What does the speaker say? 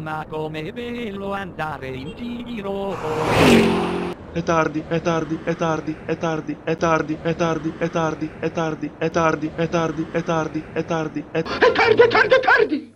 Ma come bello andare in giro. È tardi, è tardi, è tardi, è tardi, è tardi, è tardi, è tardi, è tardi, è tardi, è tardi, è tardi, è tardi, è È tardi, è tardi, è tardi!